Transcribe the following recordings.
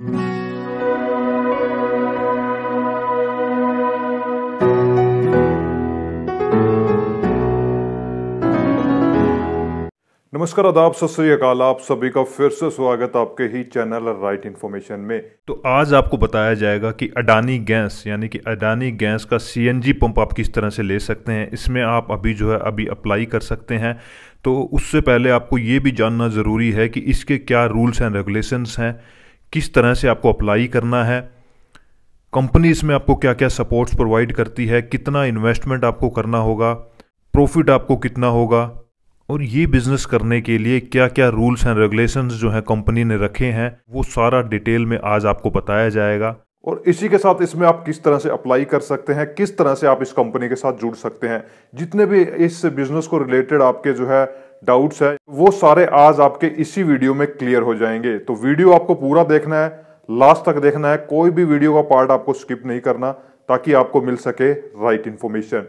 नमस्कार, आदाब, सत श्रीकाल आप सभी का फिर से स्वागत आपके ही चैनल राइट इन्फॉर्मेशन में। तो आज आपको बताया जाएगा कि अडानी गैस, यानी कि अडानी गैस का सीएनजी पंप आप किस तरह से ले सकते हैं, इसमें आप अभी जो है अभी अप्लाई कर सकते हैं। तो उससे पहले आपको ये भी जानना ज़रूरी है कि इसके क्या रूल्स एंड रेगुलेशंस हैं किस तरह से आपको अप्लाई करना है कंपनी इसमें आपको क्या क्या सपोर्ट्स प्रोवाइड करती है, कितना इन्वेस्टमेंट आपको करना होगा प्रॉफिट आपको कितना होगा, और ये बिज़नेस करने के लिए क्या क्या रूल्स एंड रेगुलेशंस जो है कंपनी ने रखे हैं, वो सारा डिटेल में आज आपको बताया जाएगा। और इसी के साथ इसमें आप किस तरह से अप्लाई कर सकते हैं, किस तरह से आप इस कंपनी के साथ जुड़ सकते हैं, जितने भी इस बिज़नेस को रिलेटेड आपके जो है डाउट्स है, वो सारे आज आपके इसी वीडियो में क्लियर हो जाएँगे। तो वीडियो आपको पूरा देखना है लास्ट तक देखना है, कोई भी वीडियो का पार्ट आपको स्किप नहीं करना, ताकि आपको मिल सके राइट इन्फॉर्मेशन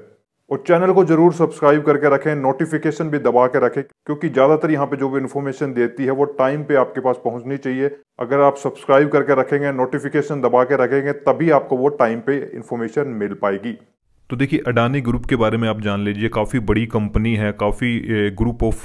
और चैनल को ज़रूर सब्सक्राइब करके रखें नोटिफिकेशन भी दबा के रखें, क्योंकि ज़्यादातर यहाँ पे जो भी इन्फॉर्मेशन देती है, वो टाइम पे आपके पास पहुंचनी चाहिए। अगर आप सब्सक्राइब करके रखेंगे नोटिफिकेशन दबा के रखेंगे, तभी आपको वो टाइम पे इन्फॉर्मेशन मिल पाएगी। तो देखिए, अडानी ग्रुप के बारे में आप जान लीजिए, काफ़ी बड़ी कंपनी है, काफ़ी ग्रुप ऑफ़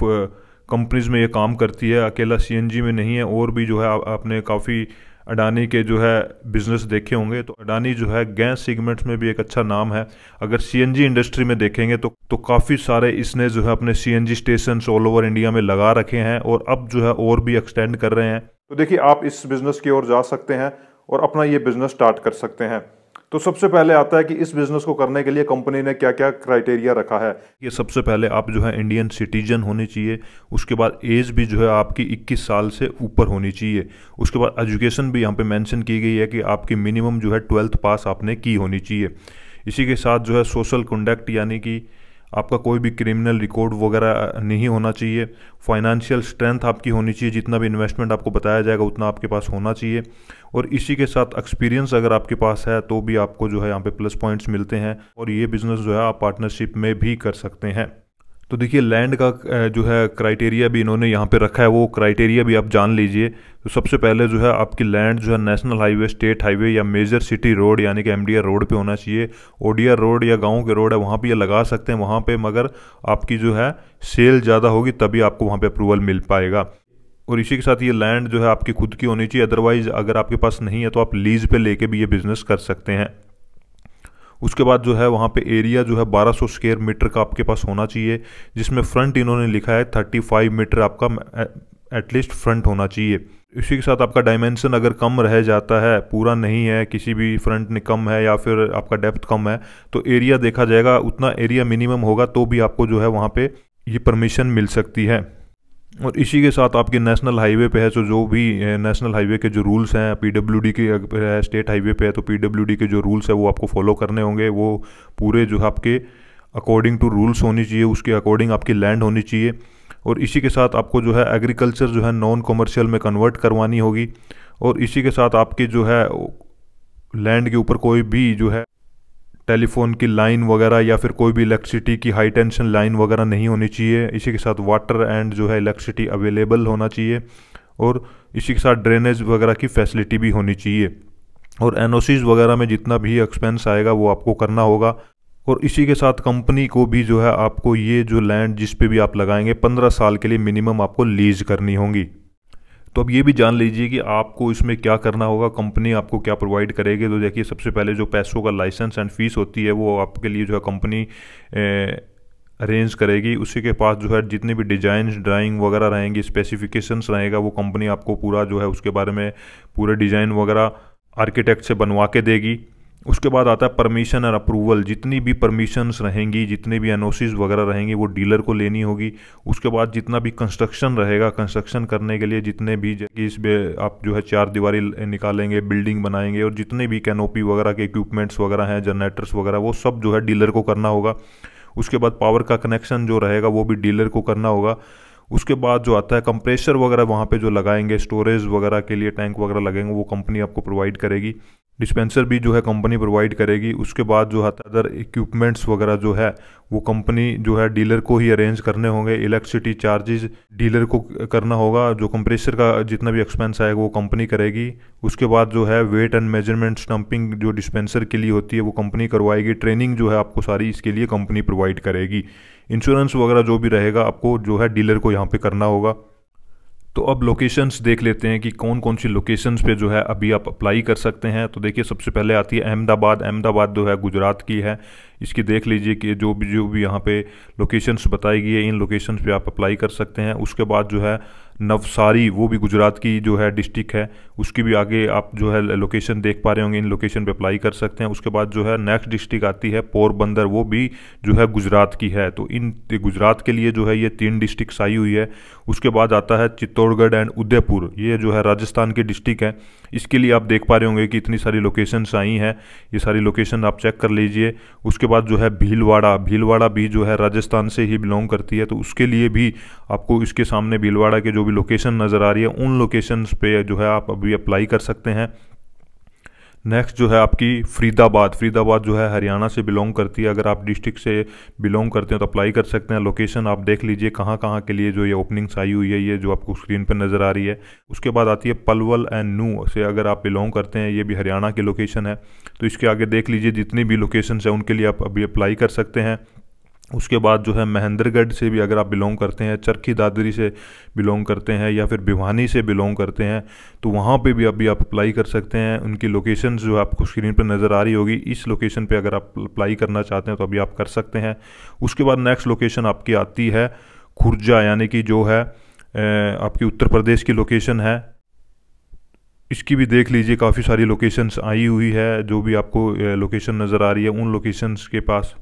कंपनीज़ में ये काम करती है। अकेला सीएनजी में नहीं है, और भी जो है आपने काफ़ी अडानी के जो है बिज़नेस देखे होंगे। तो अडानी जो है, गैस सेगमेंट्स में भी एक अच्छा नाम है। अगर सीएनजी इंडस्ट्री में देखेंगे तो तो काफ़ी सारे इसने जो है, अपने CNG station all over India में लगा रखे हैं, और अब जो है, और भी एक्सटेंड कर रहे हैं। तो देखिए, आप इस बिज़नेस की ओर जा सकते हैं, और अपना ये बिज़नेस स्टार्ट कर सकते हैं। तो सबसे पहले आता है कि इस बिज़नेस को करने के लिए कंपनी ने क्या क्या क्राइटेरिया रखा है। ये सबसे पहले आप जो है इंडियन सिटीजन होनी चाहिए। उसके बाद एज भी जो है आपकी 21 साल से ऊपर होनी चाहिए। उसके बाद एजुकेशन भी यहाँ पे मेंशन की गई है कि आपकी मिनिमम जो है ट्वेल्थ पास आपने की होनी चाहिए। इसी के साथ जो है सोशल कंडक्ट यानी कि आपका कोई भी क्रिमिनल रिकॉर्ड वगैरह नहीं होना चाहिए। फाइनेंशियल स्ट्रेंथ आपकी होनी चाहिए। जितना भी इन्वेस्टमेंट आपको बताया जाएगा, उतना आपके पास होना चाहिए। और इसी के साथ एक्सपीरियंस अगर आपके पास है तो भी आपको जो है यहाँ पे प्लस पॉइंट्स मिलते हैं। और ये बिज़नेस जो है आप पार्टनरशिप में भी कर सकते हैं। तो देखिए लैंड का जो है क्राइटेरिया भी इन्होंने यहाँ पे रखा है, वो क्राइटेरिया भी आप जान लीजिए। तो सबसे पहले जो है आपकी लैंड जो है नेशनल हाईवे स्टेट हाईवे या मेजर सिटी रोड यानी कि एमडीआर रोड पे होना चाहिए। ओडीआर रोड या गाँव के रोड है, वहाँ पे ये लगा सकते हैं, वहाँ पे मगर आपकी जो है सेल ज़्यादा होगी तभी आपको वहाँ पर अप्रूवल मिल पाएगा। और इसी के साथ ये लैंड जो है आपकी खुद की होनी चाहिए अदरवाइज़ अगर आपके पास नहीं है तो आप लीज पे लेके भी ये बिज़नेस कर सकते हैं। उसके बाद जो है वहाँ पे एरिया जो है 1200 स्क्वेयर मीटर का आपके पास होना चाहिए, जिसमें फ्रंट इन्होंने लिखा है 35 मीटर आपका एटलीस्ट फ्रंट होना चाहिए। इसी के साथ आपका डायमेंशन अगर कम रह जाता है, पूरा नहीं है, किसी भी फ्रंट ने कम है या फिर आपका डेप्थ कम है तो एरिया देखा जाएगा, उतना एरिया मिनिमम होगा तो भी आपको जो है वहाँ पे ये परमिशन मिल सकती है। और इसी के साथ आपके नेशनल हाईवे पे है तो जो भी नेशनल हाईवे के जो रूल्स हैं, पीडब्ल्यूडी के है, स्टेट हाईवे पे है तो पीडब्ल्यूडी के जो रूल्स है, वो आपको फॉलो करने होंगे। वो पूरे जो आपके अकॉर्डिंग टू रूल्स होनी चाहिए, उसके अकॉर्डिंग आपकी लैंड होनी चाहिए। और इसी के साथ आपको जो है, एग्रीकल्चर जो है नॉन कमर्शियल में कन्वर्ट करवानी होगी। और इसी के साथ आपके जो है लैंड के ऊपर कोई भी जो है टेलीफोन की लाइन वगैरह या फिर कोई भी इलेक्ट्रिसिटी की हाई टेंशन लाइन वगैरह नहीं होनी चाहिए। इसी के साथ वाटर एंड जो है इलेक्ट्रिसिटी अवेलेबल होना चाहिए और इसी के साथ ड्रेनेज वगैरह की फैसिलिटी भी होनी चाहिए। और एन वगैरह में जितना भी एक्सपेंस आएगा वो आपको करना होगा। और इसी के साथ कंपनी को भी जो है आपको ये जो लैंड जिस पे भी आप लगाएँगे, पंद्रह साल के लिए मिनिमम आपको लीज करनी होगी। तो अब ये भी जान लीजिए कि आपको इसमें क्या करना होगा, कंपनी आपको क्या प्रोवाइड करेगी। तो देखिए, सबसे पहले जो पैसों का लाइसेंस एंड फ़ीस होती है, वो आपके लिए जो है कंपनी अरेंज करेगी। उसी के पास जो है जितने भी डिज़ाइन ड्राइंग वगैरह रहेंगी स्पेसिफिकेशंस रहेगा, वो कंपनी आपको पूरा जो है उसके बारे में पूरे डिज़ाइन वगैरह आर्किटेक्ट से बनवा के देगी। उसके बाद आता है परमिशन और अप्रूवल जितनी भी परमिशंस रहेंगी, जितने भी एनओसीज वगैरह रहेंगी, वो डीलर को लेनी होगी। उसके बाद जितना भी कंस्ट्रक्शन रहेगा कंस्ट्रक्शन करने के लिए जितने भी इस आप जो है चार दीवारी निकालेंगे बिल्डिंग बनाएँगे और जितने भी कैनोपी वगैरह के इक्विपमेंट्स वगैरह हैं जनरेटर्स वगैरह, वो सब जो है डीलर को करना होगा। उसके बाद पावर का कनेक्शन जो रहेगा, वो भी डीलर को करना होगा। उसके बाद जो आता है कंप्रेशर वगैरह, वहाँ पे जो लगाएँगे स्टोरेज वगैरह के लिए टैंक वगैरह लगेंगे, वो कंपनी आपको प्रोवाइड करेगी। डिस्पेंसर भी जो है कंपनी प्रोवाइड करेगी। उसके बाद जो है अदर इक्विपमेंट्स वगैरह जो है, वो कंपनी जो है डीलर को ही अरेंज करने होंगे। इलेक्ट्रिसिटी चार्जेस डीलर को करना होगा। जो कंप्रेसर का जितना भी एक्सपेंस आएगा, वो कंपनी करेगी। उसके बाद जो है वेट एंड मेज़रमेंट स्टम्पिंग जो डिस्पेंसर के लिए होती है, वो कंपनी करवाएगी। ट्रेनिंग जो है आपको सारी इसके लिए कंपनी प्रोवाइड करेगी। इंश्योरेंस वगैरह जो भी रहेगा, आपको जो है डीलर को यहाँ पर करना होगा। तो अब लोकेशंस देख लेते हैं कि कौन कौन सी लोकेशंस पे जो है अभी आप अप्लाई कर सकते हैं। तो देखिए, सबसे पहले आती है अहमदाबाद। अहमदाबाद जो है गुजरात की है। इसकी देख लीजिए कि जो भी जो भी यहाँ पे लोकेशंस बताई गई है, इन लोकेशंस पे आप अप्लाई कर सकते हैं। उसके बाद जो है नवसारी, वो भी गुजरात की जो है डिस्ट्रिक्ट है, उसकी भी आगे आप जो है लोकेशन देख पा रहे होंगे, इन लोकेशन पे अप्लाई कर सकते हैं। उसके बाद जो है नेक्स्ट डिस्ट्रिक्ट आती है, पोरबंदर, वो भी जो है गुजरात की है। तो इन गुजरात के लिए जो है ये तीन डिस्ट्रिक्ट आई हुई है। उसके बाद आता है चित्तौड़गढ़ एंड उदयपुर। ये जो है राजस्थान के डिस्ट्रिक्ट है। इसके लिए आप देख पा रहे होंगे कि इतनी सारी लोकेशंस आई हैं। ये सारी लोकेशन आप चेक कर लीजिए। उसके बाद जो है भीलवाड़ा। भीलवाड़ा भी जो है राजस्थान से ही बिलोंग करती है तो उसके लिए भी आपको इसके सामने भीलवाड़ा के जो भी लोकेशन नज़र आ रही है, उन लोकेशंस पे जो है आप अभी अप्लाई कर सकते हैं। नेक्स्ट जो है आपकी फरीदाबाद। फरीदाबाद जो है हरियाणा से बिलोंग करती है। अगर आप डिस्ट्रिक्ट से बिलोंग करते हैं तो अप्लाई कर सकते हैं। लोकेशन आप देख लीजिए कहाँ कहाँ के लिए जो ये ओपनिंग्स आई हुई है, ये जो आपको स्क्रीन पर नज़र आ रही है। उसके बाद आती है पलवल एंड नू से अगर आप बिलोंग करते हैं, ये भी हरियाणा की लोकेशन है। तो इसके आगे देख लीजिए जितनी भी लोकेशन है, उनके लिए आप अभी अप्लाई कर सकते हैं। उसके बाद जो है महेंद्रगढ़ से भी अगर आप बिलोंग करते हैं, चरखी दादरी से बिलोंग करते हैं या फिर भिवानी से बिलोंग करते हैं तो वहाँ पे भी अभी आप अप्लाई कर सकते हैं। उनकी लोकेशन जो आपको स्क्रीन पर नज़र आ रही होगी। इस लोकेशन पे अगर आप अप्लाई करना चाहते हैं तो अभी आप कर सकते हैं। उसके बाद नेक्स्ट लोकेशन आपकी आती है खुर्जा, यानी कि जो है आपकी उत्तर प्रदेश की लोकेशन है। इसकी भी देख लीजिए, काफ़ी सारी लोकेशंस आई हुई है, जो भी आपको लोकेशन नज़र आ रही है, उन लोकेशंस के पास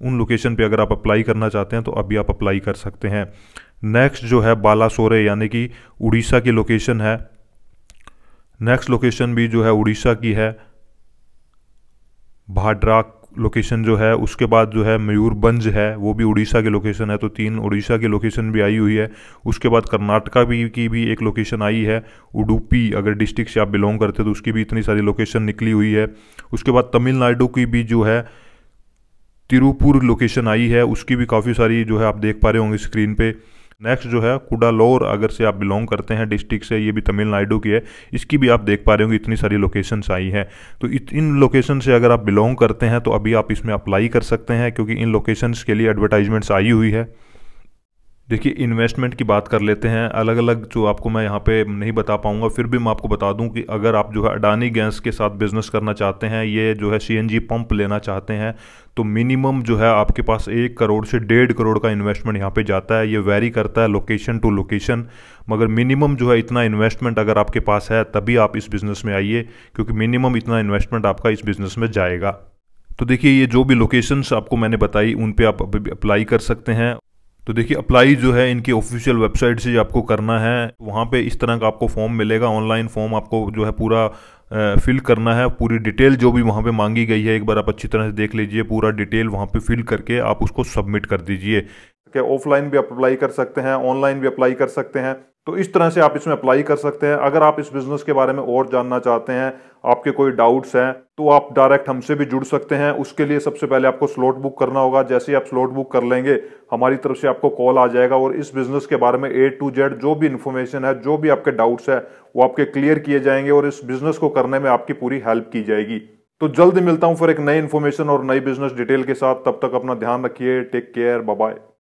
उन लोकेशन पे अगर आप अप्लाई करना चाहते हैं तो अभी आप अप्लाई कर सकते हैं। नेक्स्ट जो है, बालासोरे, यानी कि उड़ीसा की लोकेशन है। नेक्स्ट लोकेशन भी जो है, उड़ीसा की है। भाड्रा लोकेशन जो है, उसके बाद जो है, मयूरभंज है, वो भी उड़ीसा की लोकेशन है तो तीन उड़ीसा की लोकेशन भी आई हुई है। उसके बाद कर्नाटका भी, की भी एक लोकेशन आई है, उडुपी, अगर डिस्ट्रिक्ट से आप बिलोंग करते तो उसकी भी इतनी सारी लोकेशन निकली हुई है। उसके बाद तमिलनाडु की भी जो है तिरुपुर लोकेशन आई है, उसकी भी काफ़ी सारी जो है आप देख पा रहे होंगे स्क्रीन पे। नेक्स्ट जो है, कुडालोर, अगर से आप बिलोंग करते हैं डिस्ट्रिक्ट से, ये भी तमिलनाडु की है। इसकी भी आप देख पा रहे होंगे, इतनी सारी लोकेशंस आई हैं। तो इन लोकेशन से अगर आप बिलोंग करते हैं तो अभी आप इसमें अप्लाई कर सकते हैं, क्योंकि इन लोकेशंस के लिए एडवर्टाइजमेंट्स आई हुई है। देखिए इन्वेस्टमेंट की बात कर लेते हैं। अलग अलग जो आपको मैं यहाँ पे नहीं बता पाऊँगा, फिर भी मैं आपको बता दूँ कि अगर आप जो है अडानी गैस के साथ बिज़नेस करना चाहते हैं, ये जो है सीएनजी पंप लेना चाहते हैं तो मिनिमम जो है आपके पास एक करोड़ से डेढ़ करोड़ का इन्वेस्टमेंट यहाँ पे जाता है। ये वेरी करता है लोकेशन टू लोकेशन मगर मिनिमम जो है इतना इन्वेस्टमेंट अगर आपके पास है, तभी आप इस बिज़नेस में आइए, क्योंकि मिनिमम इतना इन्वेस्टमेंट आपका इस बिज़नेस में जाएगा। तो देखिए, ये जो भी लोकेशंस आपको मैंने बताई, उन पे आप अप्लाई कर सकते हैं। तो देखिए अप्लाई जो है इनकी ऑफिशियल वेबसाइट से आपको करना है। वहाँ पे इस तरह का आपको फॉर्म मिलेगा। ऑनलाइन फॉर्म आपको जो है पूरा फिल करना है। पूरी डिटेल जो भी वहाँ पे मांगी गई है, एक बार आप अच्छी तरह से देख लीजिए। पूरा डिटेल वहाँ पे फिल करके आप उसको सबमिट कर दीजिए। ऑफलाइन भी अप्लाई कर सकते हैं ऑनलाइन भी अप्लाई कर सकते हैं। तो इस तरह से आप इसमें अप्लाई कर सकते हैं। अगर आप इस बिज़नेस के बारे में और जानना चाहते हैं, आपके कोई डाउट्स हैं तो आप डायरेक्ट हमसे भी जुड़ सकते हैं। उसके लिए सबसे पहले आपको स्लॉट बुक करना होगा। जैसे ही आप स्लॉट बुक कर लेंगे, हमारी तरफ़ से आपको कॉल आ जाएगा और इस बिज़नेस के बारे में ए टू जेड जो भी इन्फॉर्मेशन है, जो भी आपके डाउट्स है, वो आपके क्लियर किए जाएँगे और इस बिज़नेस को करने में आपकी पूरी हेल्प की जाएगी। तो जल्द मिलता हूँ फिर एक नई इन्फॉर्मेशन और नई बिज़नेस डिटेल के साथ। तब तक अपना ध्यान रखिए। Take care bye